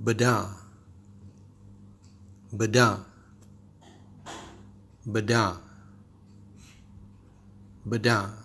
bada bada bada bada